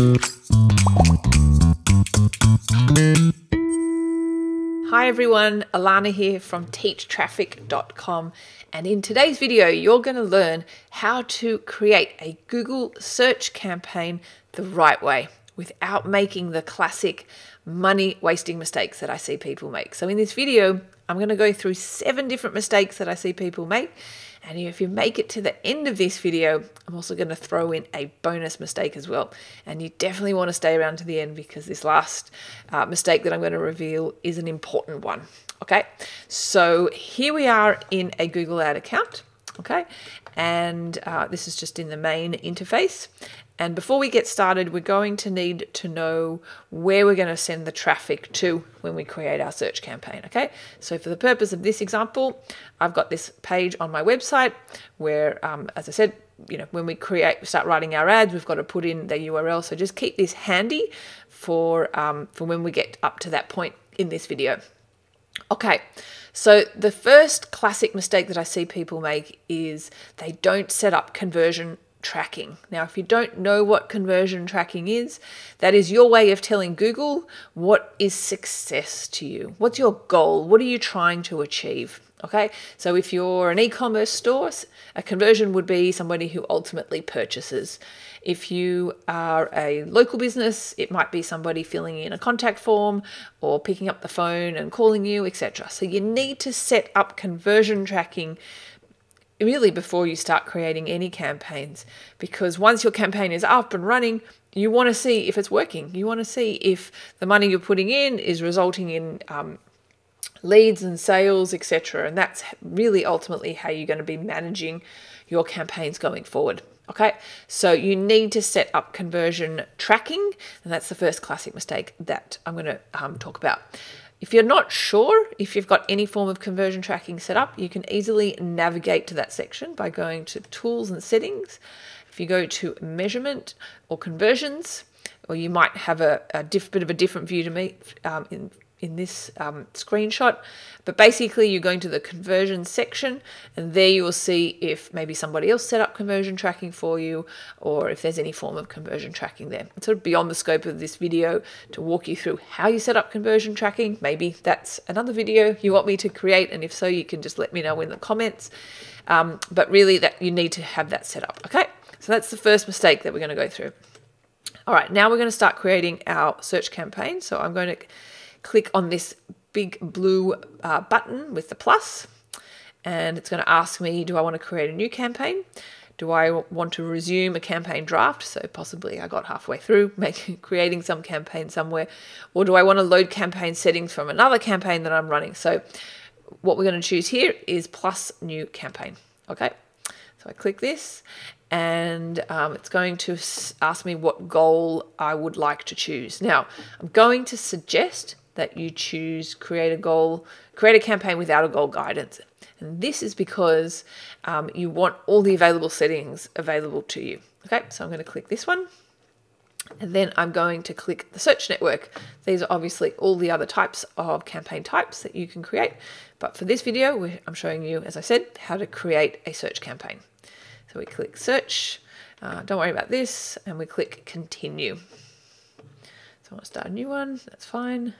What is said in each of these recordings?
Hi everyone, Ilana here from teachtraffic.com and in today's video you're going to learn how to create a Google search campaign the right way without making the classic money wasting mistakes that I see people make. So in this video I'm going to go through seven different mistakes that I see people make and if you make it to the end of this video, I'm also going to throw in a bonus mistake as well. And you definitely want to stay around to the end because this last uh, mistake that I'm going to reveal is an important one. Okay, so here we are in a Google Ad account. Okay, and uh, this is just in the main interface. And before we get started, we're going to need to know where we're going to send the traffic to when we create our search campaign. Okay, so for the purpose of this example, I've got this page on my website where, um, as I said, you know, when we create, start writing our ads, we've got to put in the URL. So just keep this handy for um, for when we get up to that point in this video. Okay, so the first classic mistake that I see people make is they don't set up conversion tracking. Now, if you don't know what conversion tracking is, that is your way of telling Google what is success to you. What's your goal? What are you trying to achieve? Okay, so if you're an e commerce store, a conversion would be somebody who ultimately purchases. If you are a local business, it might be somebody filling in a contact form or picking up the phone and calling you, etc. So you need to set up conversion tracking really before you start creating any campaigns because once your campaign is up and running you want to see if it's working you want to see if the money you're putting in is resulting in um, leads and sales etc and that's really ultimately how you're going to be managing your campaigns going forward okay so you need to set up conversion tracking and that's the first classic mistake that i'm going to um, talk about if you're not sure if you've got any form of conversion tracking set up, you can easily navigate to that section by going to Tools and Settings. If you go to Measurement or Conversions, or you might have a, a diff, bit of a different view to me um, in in this um, screenshot. But basically, you're going to the conversion section, and there you will see if maybe somebody else set up conversion tracking for you, or if there's any form of conversion tracking there. It's sort of beyond the scope of this video to walk you through how you set up conversion tracking. Maybe that's another video you want me to create, and if so, you can just let me know in the comments. Um, but really, that you need to have that set up. Okay, so that's the first mistake that we're going to go through. All right, now we're going to start creating our search campaign. So I'm going to click on this big blue uh, button with the plus and it's going to ask me do I want to create a new campaign? Do I want to resume a campaign draft? So possibly I got halfway through making creating some campaign somewhere. Or do I want to load campaign settings from another campaign that I'm running? So what we're going to choose here is plus new campaign okay? So I click this and um, it's going to ask me what goal I would like to choose. Now, I'm going to suggest that you choose create a goal, create a campaign without a goal guidance. And this is because um, you want all the available settings available to you. Okay, so I'm going to click this one. And then I'm going to click the search network. These are obviously all the other types of campaign types that you can create. But for this video, I'm showing you, as I said, how to create a search campaign. So we click search, uh, don't worry about this, and we click continue. So I want to start a new one, that's fine.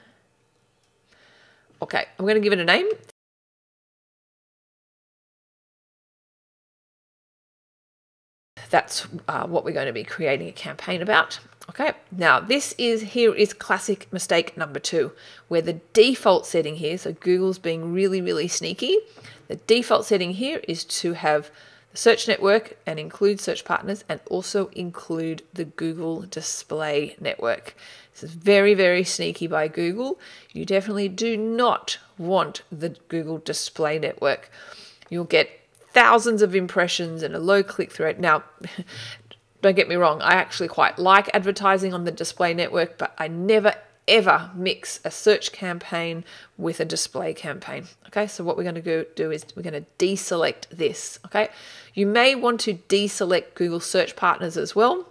Okay, I'm going to give it a name. That's uh, what we're going to be creating a campaign about. Okay, now this is here is classic mistake number two, where the default setting here, so Google's being really, really sneaky. The default setting here is to have the search network and include search partners and also include the Google display network. This is very, very sneaky by Google. You definitely do not want the Google display network. You'll get thousands of impressions and a low click through rate. Now, don't get me wrong, I actually quite like advertising on the display network, but I never ever mix a search campaign with a display campaign. Okay, so what we're going to go do is we're going to deselect this. Okay, you may want to deselect Google search partners as well.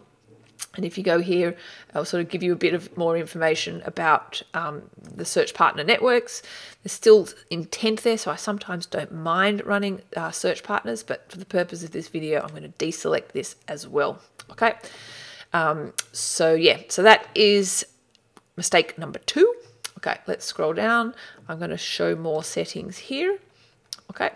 And if you go here, I'll sort of give you a bit of more information about um, the search partner networks. There's still intent there, so I sometimes don't mind running uh, search partners, but for the purpose of this video, I'm going to deselect this as well. Okay. Um, so yeah, so that is mistake number two. Okay, let's scroll down. I'm going to show more settings here. Okay,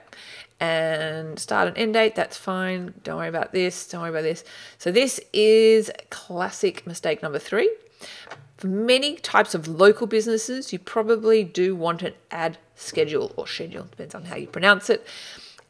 and start and end date, that's fine. Don't worry about this, don't worry about this. So this is classic mistake number three. For many types of local businesses, you probably do want an ad schedule or schedule, depends on how you pronounce it.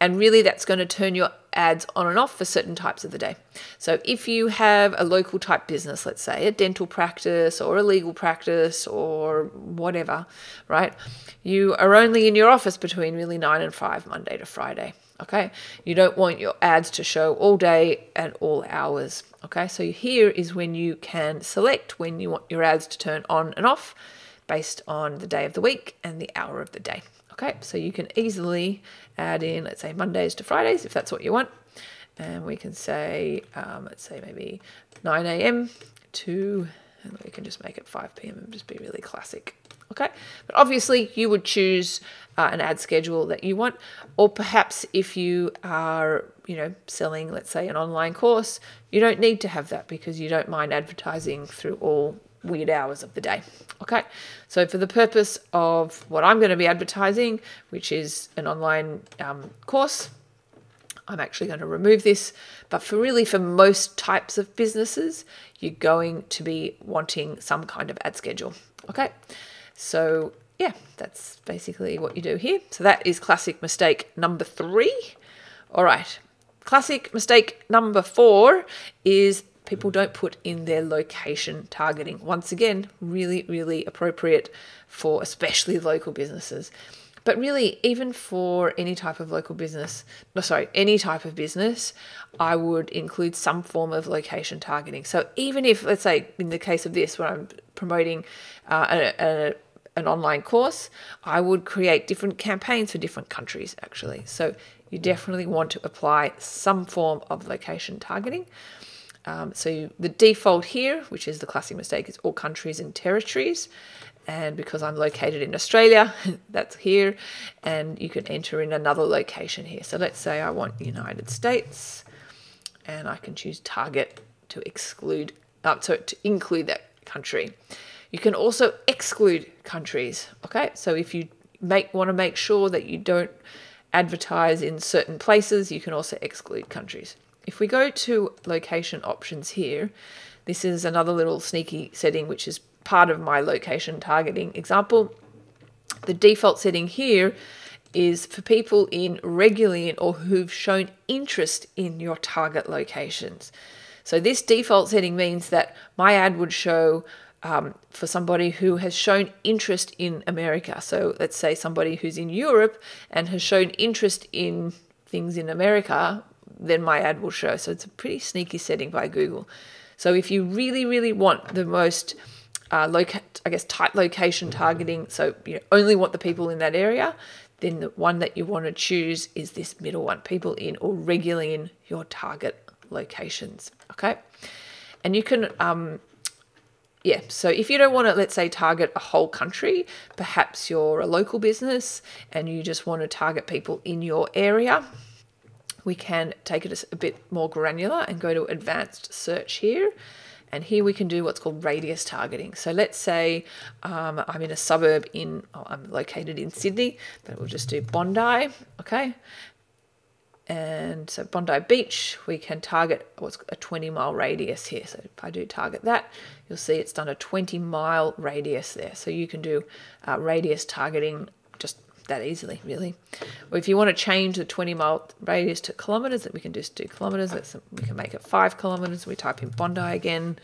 And really, that's going to turn your ads on and off for certain types of the day. So, if you have a local type business, let's say a dental practice or a legal practice or whatever, right? You are only in your office between really nine and five, Monday to Friday. Okay. You don't want your ads to show all day at all hours. Okay. So, here is when you can select when you want your ads to turn on and off based on the day of the week and the hour of the day. Okay, so you can easily add in, let's say Mondays to Fridays, if that's what you want. And we can say, um, let's say maybe 9 a.m. to, and we can just make it 5 p.m. and just be really classic. Okay, but obviously you would choose uh, an ad schedule that you want, or perhaps if you are, you know, selling, let's say, an online course, you don't need to have that because you don't mind advertising through all weird hours of the day. Okay, so for the purpose of what I'm going to be advertising, which is an online um, course, I'm actually going to remove this. But for really, for most types of businesses, you're going to be wanting some kind of ad schedule. Okay, so yeah, that's basically what you do here. So that is classic mistake number three. All right, classic mistake number four is people don't put in their location targeting. Once again, really, really appropriate for especially local businesses. But really, even for any type of local business, no, sorry, any type of business, I would include some form of location targeting. So even if, let's say, in the case of this, where I'm promoting uh, a, a, an online course, I would create different campaigns for different countries actually. So you definitely want to apply some form of location targeting. Um, so the default here, which is the classic mistake, is all countries and territories. And because I'm located in Australia, that's here. And you can enter in another location here. So let's say I want United States and I can choose target to exclude, uh, so to include that country. You can also exclude countries. Okay, so if you make want to make sure that you don't advertise in certain places, you can also exclude countries. If we go to location options here, this is another little sneaky setting which is part of my location targeting example. The default setting here is for people in regularly or who've shown interest in your target locations. So this default setting means that my ad would show um, for somebody who has shown interest in America. So let's say somebody who's in Europe and has shown interest in things in America then my ad will show. So it's a pretty sneaky setting by Google. So if you really, really want the most, uh, loca- I guess, tight location targeting, so you only want the people in that area, then the one that you want to choose is this middle one, people in or regularly in your target locations. Okay. And you can, um, yeah, so if you don't want to, let's say, target a whole country, perhaps you're a local business and you just want to target people in your area, we can take it a bit more granular and go to advanced search here. And here we can do what's called radius targeting. So let's say um, I'm in a suburb in, oh, I'm located in Sydney, but we'll just do Bondi, okay? And so Bondi Beach, we can target what's a 20 mile radius here. So if I do target that, you'll see it's done a 20 mile radius there. So you can do uh, radius targeting that easily, really. Or if you want to change the 20 mile radius to kilometers, that we can just do kilometers. Let's, we can make it five kilometers. We type in Bondi again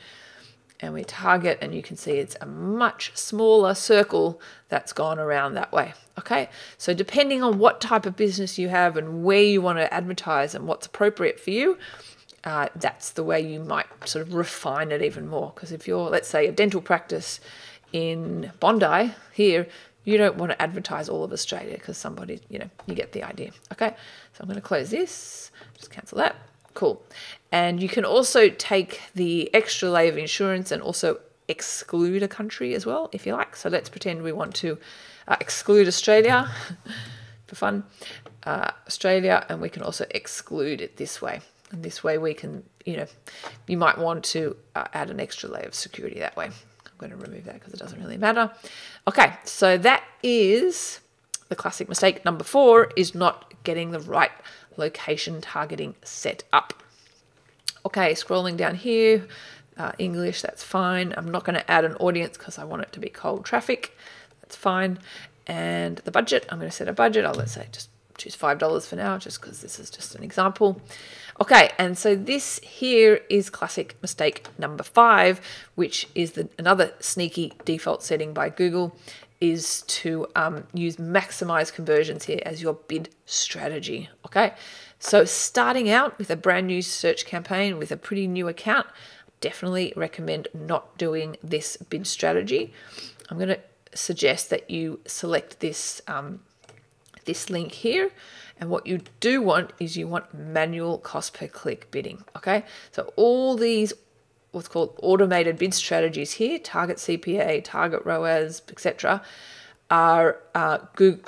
and we target and you can see it's a much smaller circle that's gone around that way. Okay, so depending on what type of business you have and where you want to advertise and what's appropriate for you, uh, that's the way you might sort of refine it even more. Because if you're, let's say, a dental practice in Bondi here, you don't want to advertise all of Australia because somebody, you know, you get the idea. Okay, so I'm going to close this, just cancel that. Cool. And you can also take the extra layer of insurance and also exclude a country as well, if you like. So let's pretend we want to uh, exclude Australia for fun, uh, Australia, and we can also exclude it this way. And this way we can, you know, you might want to uh, add an extra layer of security that way. Going to remove that because it doesn't really matter. Okay, so that is the classic mistake. Number four is not getting the right location targeting set up. Okay, scrolling down here, uh, English, that's fine. I'm not going to add an audience because I want it to be cold traffic. That's fine. And the budget, I'm going to set a budget. I'll let's say just choose $5 for now, just because this is just an example. Okay, and so this here is classic mistake number five, which is the, another sneaky default setting by Google, is to um, use maximize conversions here as your bid strategy. Okay, so starting out with a brand new search campaign with a pretty new account, definitely recommend not doing this bid strategy. I'm going to suggest that you select this um, this link here and what you do want is you want manual cost per click bidding okay so all these what's called automated bid strategies here target cpa target roas etc are uh,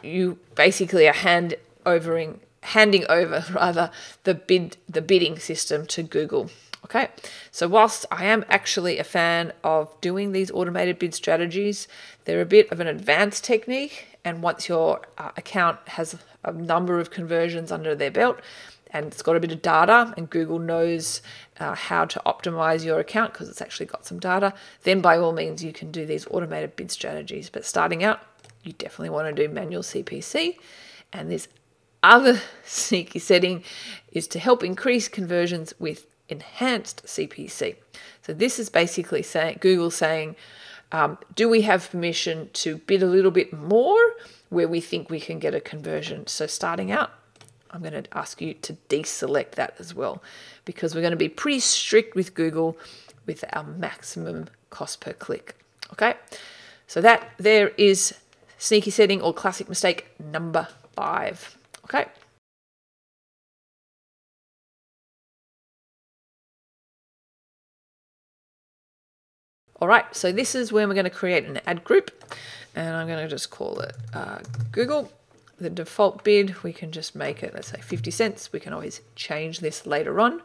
you basically are hand overing handing over rather the bid the bidding system to google Okay, so whilst I am actually a fan of doing these automated bid strategies, they're a bit of an advanced technique. And once your uh, account has a number of conversions under their belt and it's got a bit of data, and Google knows uh, how to optimize your account because it's actually got some data, then by all means you can do these automated bid strategies. But starting out, you definitely want to do manual CPC. And this other sneaky setting is to help increase conversions with enhanced CPC. So this is basically saying Google saying, um, do we have permission to bid a little bit more where we think we can get a conversion? So starting out, I'm going to ask you to deselect that as well because we're going to be pretty strict with Google with our maximum cost per click. Okay, so that there is sneaky setting or classic mistake number five. Okay. All right, so this is when we're going to create an ad group and I'm going to just call it uh, Google. The default bid, we can just make it, let's say 50 cents. We can always change this later on.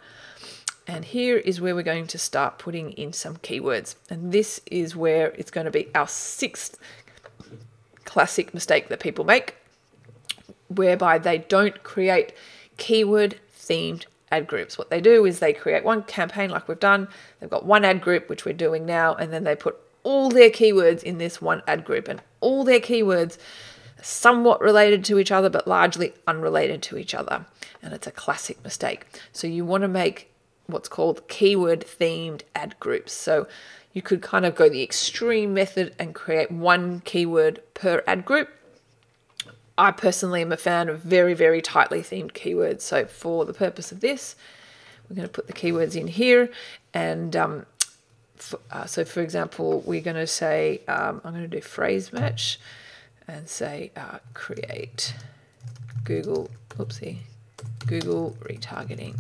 And here is where we're going to start putting in some keywords. And this is where it's going to be our sixth classic mistake that people make, whereby they don't create keyword themed ad groups. What they do is they create one campaign like we've done. They've got one ad group, which we're doing now, and then they put all their keywords in this one ad group and all their keywords somewhat related to each other, but largely unrelated to each other. And it's a classic mistake. So you want to make what's called keyword themed ad groups. So you could kind of go the extreme method and create one keyword per ad group I personally am a fan of very, very tightly themed keywords. So for the purpose of this, we're going to put the keywords in here. And um, for, uh, so for example, we're going to say, um, I'm going to do phrase match and say uh, create Google, oopsie, Google retargeting.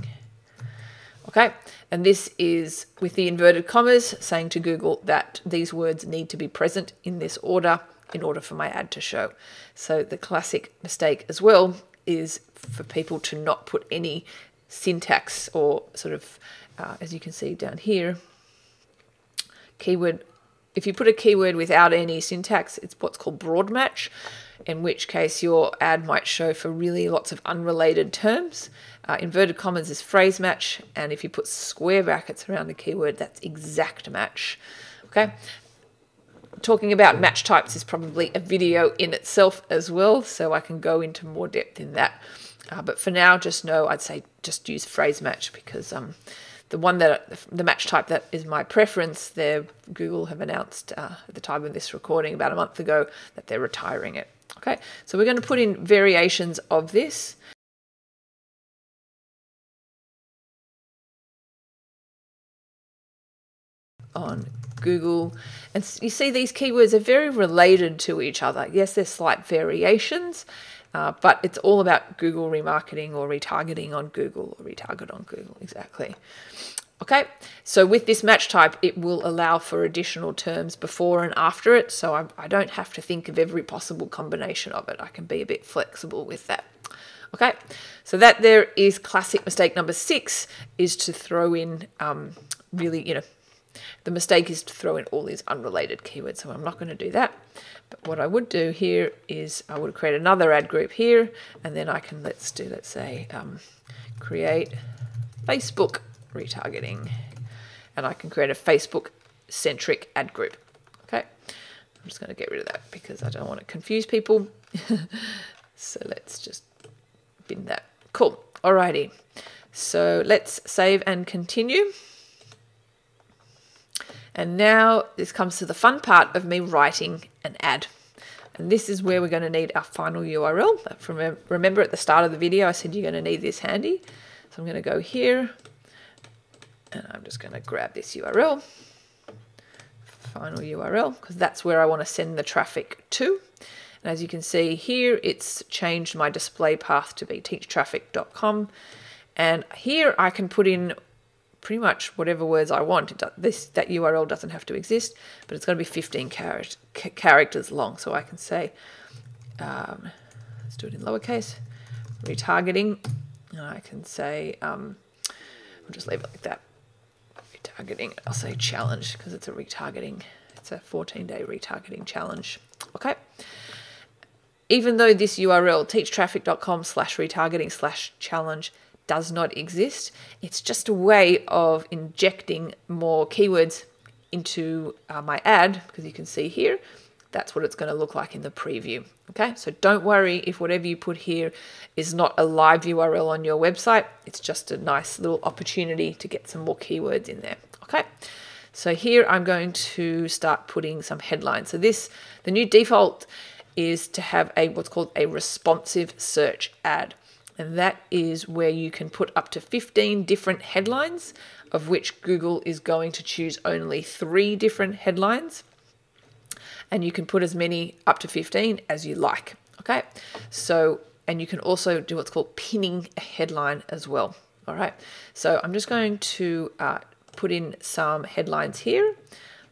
Okay, and this is with the inverted commas saying to Google that these words need to be present in this order in order for my ad to show. So the classic mistake as well is for people to not put any syntax or sort of, uh, as you can see down here, keyword. If you put a keyword without any syntax, it's what's called broad match, in which case your ad might show for really lots of unrelated terms. Uh, inverted commas is phrase match, and if you put square brackets around the keyword, that's exact match. Okay, talking about match types is probably a video in itself as well, so I can go into more depth in that. Uh, but for now, just know I'd say just use phrase match because um, the one that the match type that is my preference, there Google have announced uh, at the time of this recording about a month ago that they're retiring it. Okay, so we're going to put in variations of this. on Google. And you see these keywords are very related to each other. Yes, there's slight variations, uh, but it's all about Google remarketing or retargeting on Google or retarget on Google, exactly. Okay, so with this match type, it will allow for additional terms before and after it, so I, I don't have to think of every possible combination of it. I can be a bit flexible with that. Okay, so that there is classic mistake number six is to throw in um, really, you know, the mistake is to throw in all these unrelated keywords. So I'm not going to do that. But what I would do here is I would create another ad group here, and then I can, let's do, let's say, um, create Facebook retargeting. And I can create a Facebook centric ad group. Okay, I'm just going to get rid of that because I don't want to confuse people. so let's just bin that. Cool. Alrighty. So let's save and continue. And now this comes to the fun part of me writing an ad. And this is where we're going to need our final URL. From remember at the start of the video, I said you're going to need this handy. So I'm going to go here and I'm just going to grab this URL, final URL, because that's where I want to send the traffic to. And as you can see here, it's changed my display path to be teachtraffic.com. And here I can put in pretty much whatever words I want. This That URL doesn't have to exist, but it's going to be 15 char characters long. So I can say, um, let's do it in lowercase, retargeting. And I can say, um, I'll just leave it like that. Retargeting, I'll say challenge because it's a retargeting. It's a 14 day retargeting challenge. Okay even though this URL, teachtraffic.com slash retargeting slash challenge, does not exist, it's just a way of injecting more keywords into uh, my ad, because you can see here, that's what it's going to look like in the preview. Okay, so don't worry if whatever you put here is not a live URL on your website, it's just a nice little opportunity to get some more keywords in there. Okay, so here I'm going to start putting some headlines. So this, the new default is to have a what's called a responsive search ad. And that is where you can put up to 15 different headlines, of which Google is going to choose only three different headlines. And you can put as many up to 15 as you like. Okay, so and you can also do what's called pinning a headline as well. All right, so I'm just going to uh, put in some headlines here.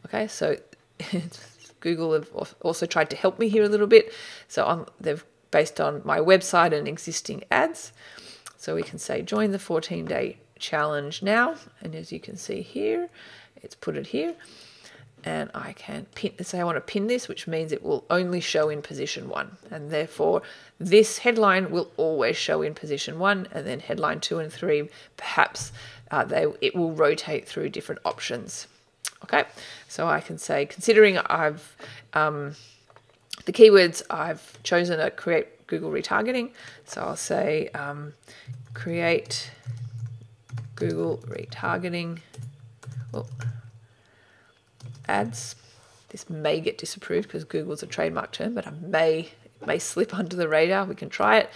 Okay, so Google have also tried to help me here a little bit. So I'm, they've based on my website and existing ads. So we can say join the 14 day challenge now. And as you can see here, it's put it here. And I can pin, say I want to pin this, which means it will only show in position one. And therefore, this headline will always show in position one. And then headline two and three, perhaps uh, they, it will rotate through different options. Okay, so I can say, considering I've um, the keywords I've chosen are create Google retargeting, so I'll say um, create Google retargeting oh, ads. This may get disapproved because Google's a trademark term, but I may may slip under the radar. We can try it.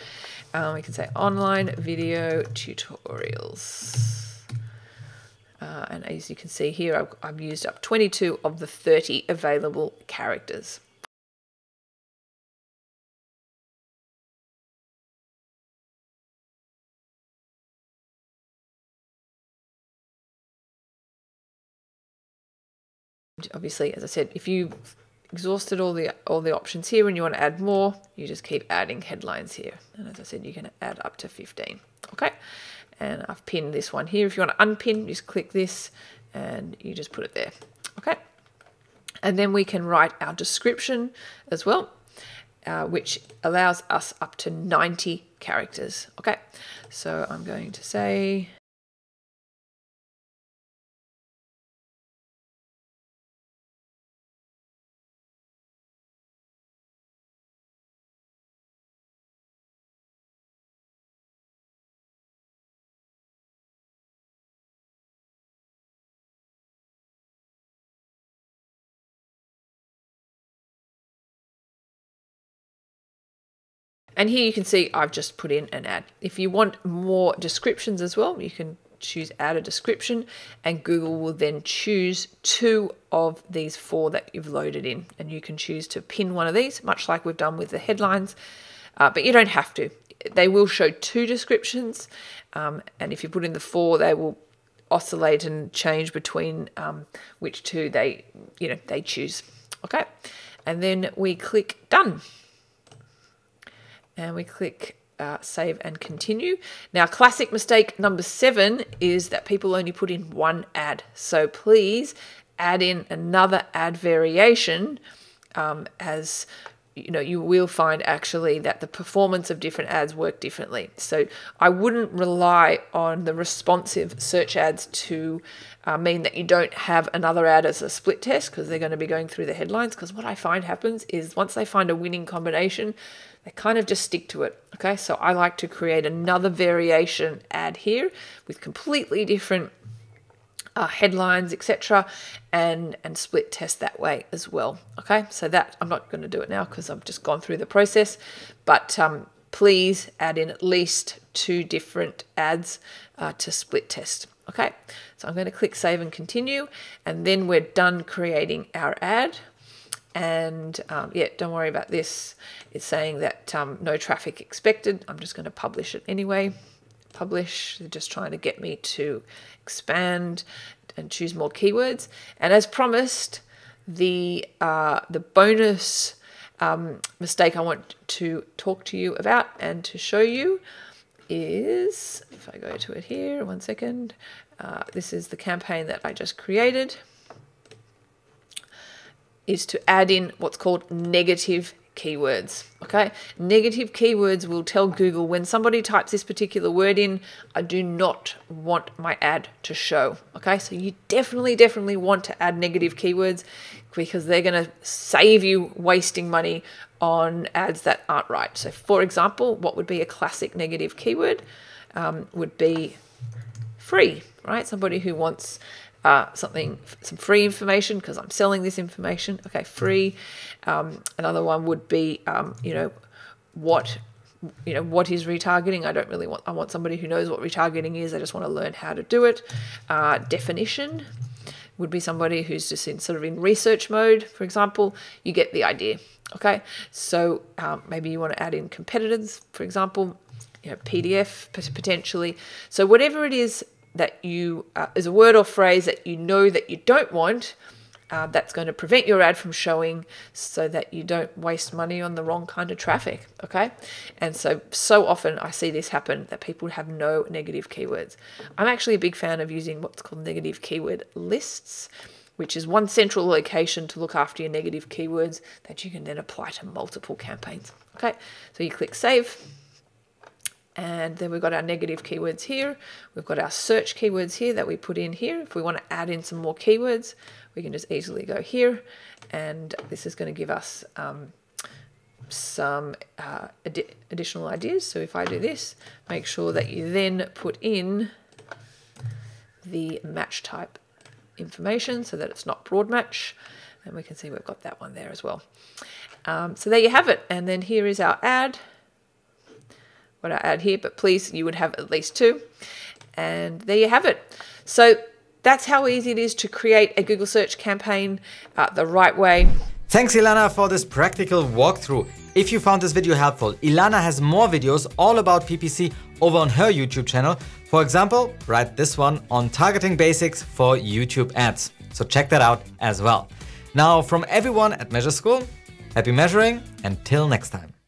Um, we can say online video tutorials. Uh, and as you can see here, I've, I've used up 22 of the 30 available characters. Obviously, as I said, if you exhausted all the all the options here and you want to add more, you just keep adding headlines here. And as I said, you can add up to 15. Okay and I've pinned this one here. If you want to unpin, just click this and you just put it there. Okay. And then we can write our description as well, uh, which allows us up to 90 characters. Okay. So I'm going to say And here you can see I've just put in an ad. If you want more descriptions as well, you can choose add a description and Google will then choose two of these four that you've loaded in. And you can choose to pin one of these much like we've done with the headlines. Uh, but you don't have to. They will show two descriptions. Um, and if you put in the four they will oscillate and change between um, which two they you know they choose. Okay? And then we click done and we click uh, save and continue. Now, classic mistake number seven is that people only put in one ad. So please add in another ad variation um, as you know you will find actually that the performance of different ads work differently so i wouldn't rely on the responsive search ads to uh, mean that you don't have another ad as a split test because they're going to be going through the headlines because what i find happens is once they find a winning combination they kind of just stick to it okay so i like to create another variation ad here with completely different uh, headlines, etc., and and split test that way as well. Okay, so that I'm not going to do it now because I've just gone through the process, but um, please add in at least two different ads uh, to split test. Okay, so I'm going to click save and continue, and then we're done creating our ad. And um, yeah, don't worry about this. It's saying that um, no traffic expected. I'm just going to publish it anyway publish. They're just trying to get me to expand and choose more keywords. And as promised, the uh, the bonus um, mistake I want to talk to you about and to show you is if I go to it here, one second. Uh, this is the campaign that I just created. Is to add in what's called negative keywords. Okay, negative keywords will tell Google when somebody types this particular word in, I do not want my ad to show. Okay, so you definitely, definitely want to add negative keywords because they're going to save you wasting money on ads that aren't right. So, for example, what would be a classic negative keyword um, would be free, right? Somebody who wants uh, something, some free information because I'm selling this information. Okay, free. Um, another one would be, um, you know, what, you know, what is retargeting? I don't really want. I want somebody who knows what retargeting is. I just want to learn how to do it. Uh, definition would be somebody who's just in sort of in research mode, for example. You get the idea. Okay, so um, maybe you want to add in competitors, for example. You know, PDF potentially. So whatever it is that you uh, is a word or phrase that you know that you don't want uh, that's going to prevent your ad from showing so that you don't waste money on the wrong kind of traffic okay? And so so often i see this happen that people have no negative keywords. I'm actually a big fan of using what's called negative keyword lists which is one central location to look after your negative keywords that you can then apply to multiple campaigns okay? So you click save and then we've got our negative keywords here. We've got our search keywords here that we put in here. If we want to add in some more keywords, we can just easily go here. And this is going to give us um, some uh, additional ideas. So if I do this, make sure that you then put in the match type information so that it's not broad match. And we can see we've got that one there as well. Um, so there you have it. And then here is our ad what I add here, but please, you would have at least two. And there you have it. So that's how easy it is to create a Google search campaign uh, the right way. Thanks Ilana for this practical walkthrough. If you found this video helpful, Ilana has more videos all about PPC over on her YouTube channel. For example, write this one on targeting basics for YouTube ads. So check that out as well. Now from everyone at Measure School, happy measuring and till next time.